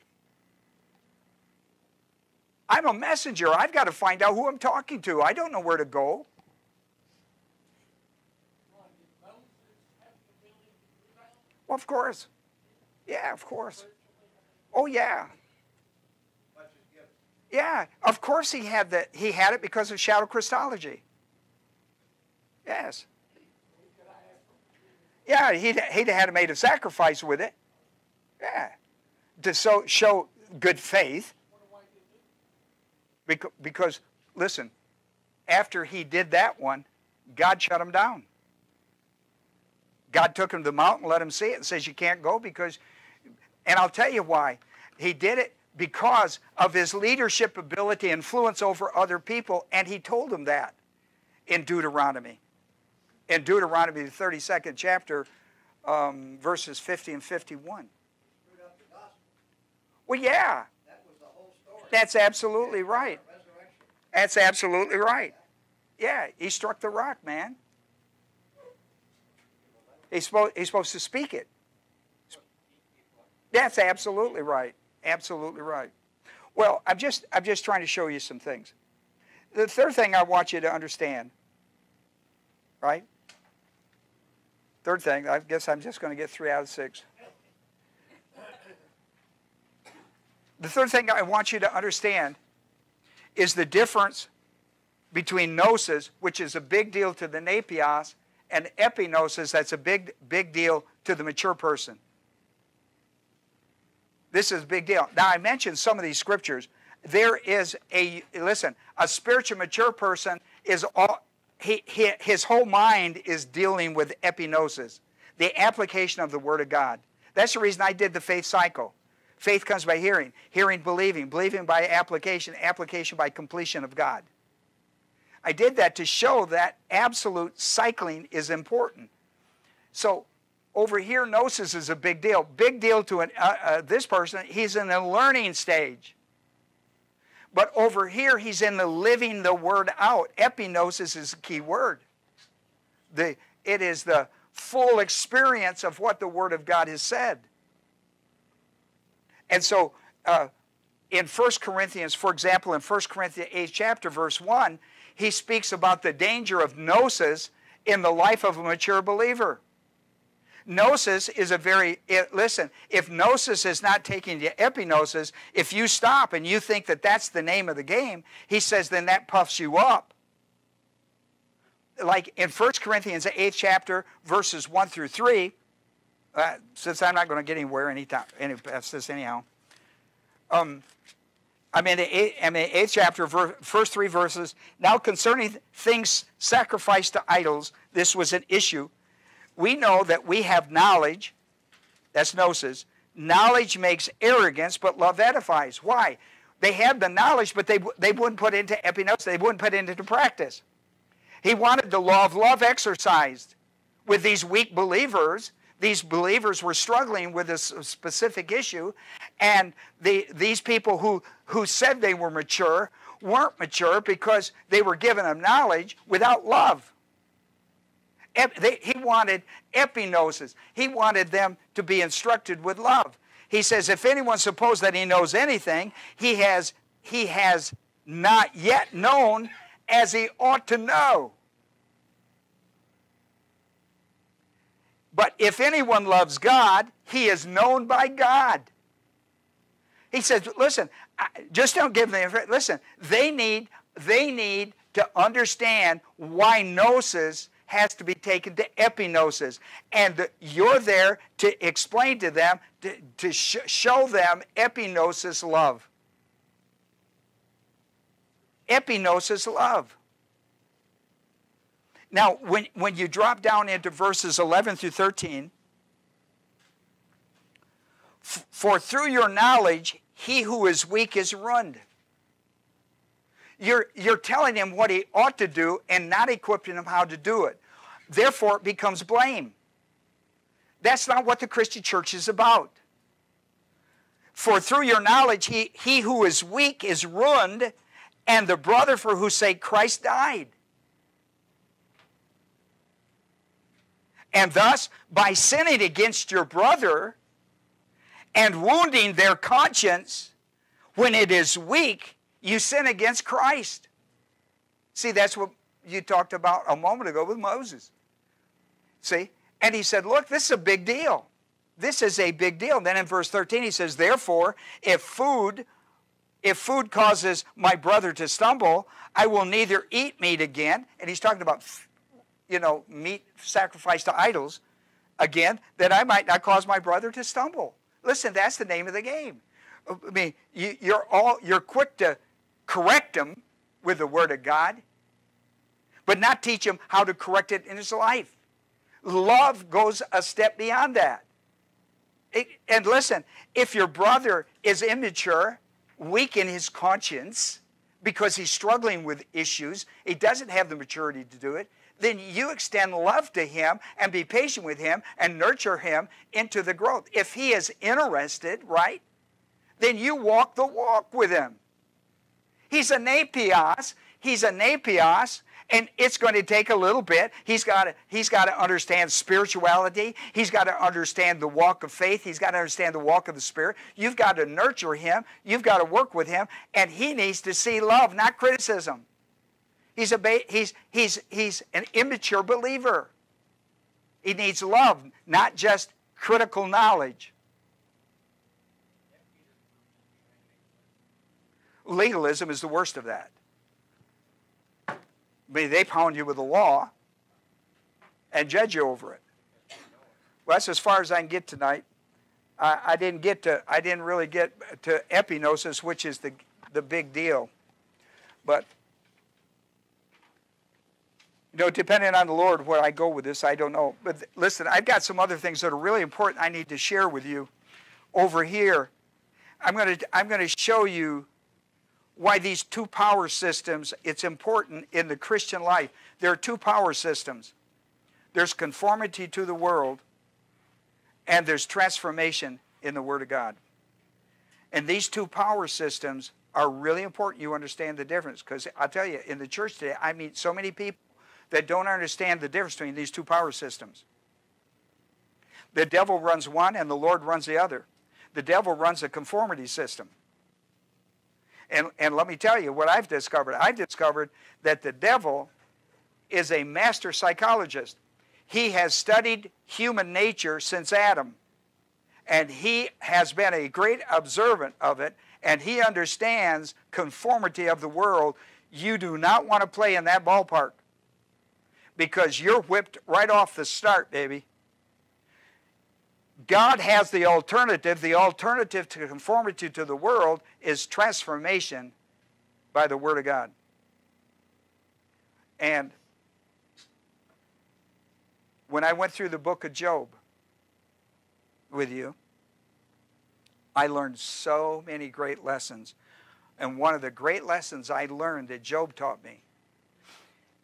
I'm a messenger. I've got to find out who I'm talking to. I don't know where to go. Well, of course. Yeah, of course. Oh, yeah. Yeah, of course he had that. He had it because of shadow Christology. Yes. Yeah, he'd, he'd had made a sacrifice with it. Yeah. To so, show good faith. Because, listen, after he did that one, God shut him down. God took him to the mountain, let him see it, and says, You can't go because, and I'll tell you why. He did it because of his leadership ability, influence over other people, and he told them that in Deuteronomy. In Deuteronomy, the 32nd chapter, um, verses 50 and 51. Well, yeah. That That's absolutely right. That's absolutely right. Yeah, he struck the rock, man. He's supposed, he's supposed to speak it. That's absolutely right. Absolutely right. Well, I'm just, I'm just trying to show you some things. The third thing I want you to understand, right? Third thing, I guess I'm just going to get three out of six. The third thing I want you to understand is the difference between gnosis, which is a big deal to the nepios, and epignosis, that's a big, big deal to the mature person. This is a big deal. Now, I mentioned some of these scriptures. There is a, listen, a spiritual mature person is all, he, he, his whole mind is dealing with epignosis, the application of the Word of God. That's the reason I did the faith cycle. Faith comes by hearing, hearing, believing, believing by application, application by completion of God. I did that to show that absolute cycling is important. So over here, gnosis is a big deal. Big deal to an, uh, uh, this person. He's in the learning stage. But over here, he's in the living the word out. Epignosis is the key word. the, it is the full experience of what the Word of God has said. And so, uh, in 1 Corinthians, for example, in 1 Corinthians 8 chapter, verse 1, he speaks about the danger of gnosis in the life of a mature believer. Gnosis is a very, it, listen, if gnosis is not taking you to epignosis, if you stop and you think that that's the name of the game, he says then that puffs you up. Like in 1 Corinthians 8th chapter, verses 1 through 3, uh, since I'm not going to get anywhere anytime, any past this anyhow. Um, I mean, the eighth, I mean, eighth chapter, first three verses. Now concerning things sacrificed to idols, this was an issue we know that we have knowledge. That's gnosis. Knowledge makes arrogance, but love edifies. Why? They had the knowledge, but they, they wouldn't put into epignosis. They wouldn't put into practice. He wanted the law of love exercised with these weak believers. These believers were struggling with this specific issue, and the, these people who, who said they were mature weren't mature because they were given them knowledge without love he wanted epignosis. He wanted them to be instructed with love. He says, if anyone supposes that he knows anything, he has, he has not yet known as he ought to know. But if anyone loves God, he is known by God. He says, listen, just don't give them, listen, they need, they need to understand why gnosis has to be taken to epignosis. And you're there to explain to them, to, to sh show them epignosis love. Epignosis love. Now, when, when you drop down into verses 11 through 13, for through your knowledge, he who is weak is ruined. You're, you're telling him what he ought to do and not equipping him how to do it. Therefore, it becomes blame. That's not what the Christian church is about. For through your knowledge, he, he who is weak is ruined, and the brother for whose sake Christ died. And thus, by sinning against your brother and wounding their conscience, when it is weak, you sin against Christ. See, that's what you talked about a moment ago with Moses. See? And he said, Look, this is a big deal. This is a big deal. And then in verse 13, he says, Therefore, if food if food causes my brother to stumble, I will neither eat meat again. And he's talking about, you know, meat sacrificed to idols again, that I might not cause my brother to stumble. Listen, that's the name of the game. Uh, I mean, you, you're all you're quick to correct him with the word of God, but not teach him how to correct it in his life. Love goes a step beyond that. It, and listen, if your brother is immature, weak in his conscience, because he's struggling with issues, he doesn't have the maturity to do it, then you extend love to him and be patient with him and nurture him into the growth. If he is interested, right, then you walk the walk with him. He's a nepios. He's a nepios and it's going to take a little bit. He's got to, he's got to understand spirituality. He's got to understand the walk of faith. He's got to understand the walk of the Spirit. You've got to nurture him. You've got to work with him. And he needs to see love, not criticism. He's, a he's, he's, he's an immature believer. He needs love, not just critical knowledge. Legalism is the worst of that. May they pound you with the law and judge you over it. Well, that's as far as I can get tonight. I, I didn't get to. I didn't really get to epignosis, which is the the big deal. But you know, depending on the Lord where I go with this, I don't know. But listen, I've got some other things that are really important I need to share with you over here. I'm going to I'm going to show you why these two power systems, it's important in the Christian life. There are two power systems. There's conformity to the world, and there's transformation in the Word of God. And these two power systems are really important. You understand the difference. Because I'll tell you, in the church today, I meet so many people that don't understand the difference between these two power systems. The devil runs one and the Lord runs the other. The devil runs a conformity system. And, and let me tell you what I've discovered. I've discovered that the devil is a master psychologist. He has studied human nature since Adam. And he has been a great observant of it. And he understands conformity of the world. You do not want to play in that ballpark because you're whipped right off the start, baby. God has the alternative. The alternative to conformity to the world is transformation by the Word of God. And when I went through the book of Job with you, I learned so many great lessons. And one of the great lessons I learned that Job taught me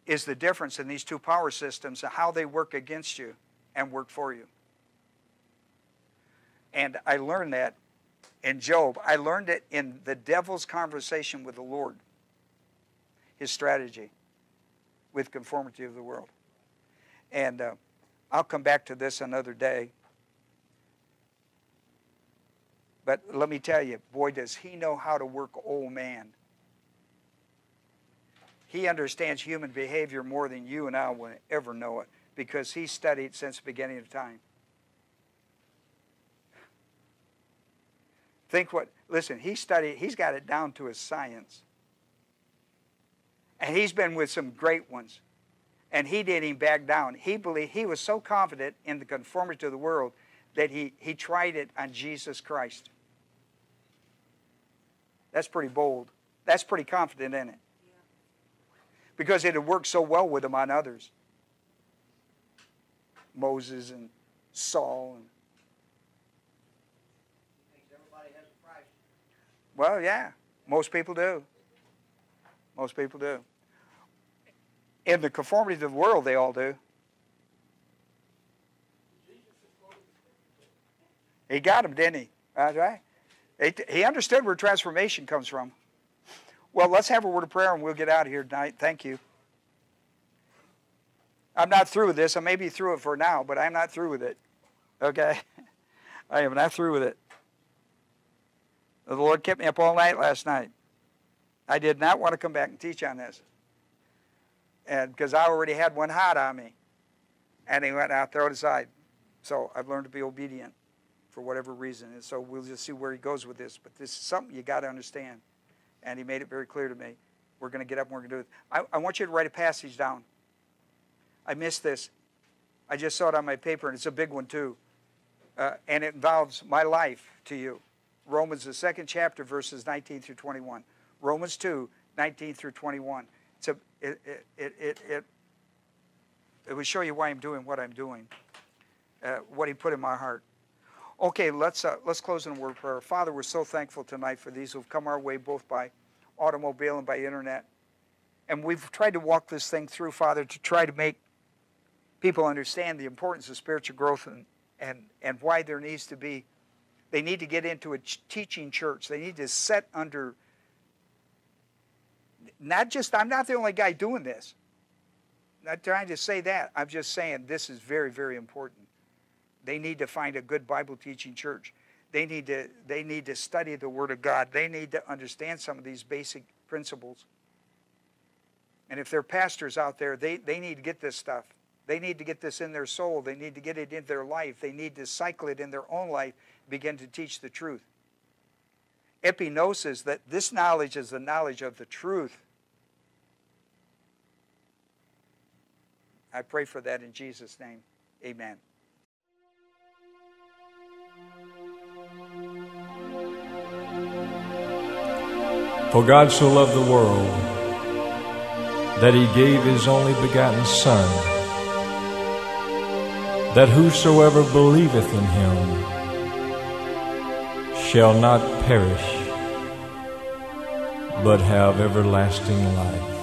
is the difference in these two power systems and how they work against you and work for you. And I learned that in Job. I learned it in the devil's conversation with the Lord, his strategy with conformity of the world. And uh, I'll come back to this another day. But let me tell you, boy, does he know how to work old man. He understands human behavior more than you and I will ever know it because he studied since the beginning of time. Think what, listen, he studied, he's got it down to a science. And he's been with some great ones. And he didn't even back down. He believed, he was so confident in the conformity to the world that he, he tried it on Jesus Christ. That's pretty bold. That's pretty confident in it. Because it had worked so well with him on others. Moses and Saul and Well, yeah. Most people do. Most people do. In the conformity of the world, they all do. He got him, didn't he? That's right. He understood where transformation comes from. Well, let's have a word of prayer and we'll get out of here tonight. Thank you. I'm not through with this. I may be through it for now, but I'm not through with it. Okay? I am not through with it. The Lord kept me up all night last night. I did not want to come back and teach on this. And because I already had one hot on me. And he went out, throw it aside. So I've learned to be obedient for whatever reason. And so we'll just see where he goes with this. But this is something you got to understand. And he made it very clear to me. We're going to get up and we're going to do it. I, I want you to write a passage down. I missed this. I just saw it on my paper, and it's a big one too. Uh, and it involves my life to you. Romans, the second chapter, verses 19 through 21. Romans 2, 19 through 21. It's a, it, it, it, it, it, will show you why I'm doing what I'm doing, uh, what He put in my heart. Okay, let's, uh, let's close in a word of prayer. Father, we're so thankful tonight for these who've come our way both by automobile and by internet. And we've tried to walk this thing through, Father, to try to make people understand the importance of spiritual growth and, and, and why there needs to be they need to get into a teaching church. They need to set under, not just, I'm not the only guy doing this. not trying to say that. I'm just saying this is very, very important. They need to find a good Bible teaching church. They need to, they need to study the Word of God. They need to understand some of these basic principles. And if there are pastors out there, they, they need to get this stuff. They need to get this in their soul. They need to get it in their life. They need to cycle it in their own life begin to teach the truth. Epignosis, that this knowledge is the knowledge of the truth. I pray for that in Jesus' name. Amen. For God so loved the world that he gave his only begotten Son, that whosoever believeth in him shall not perish, but have everlasting life.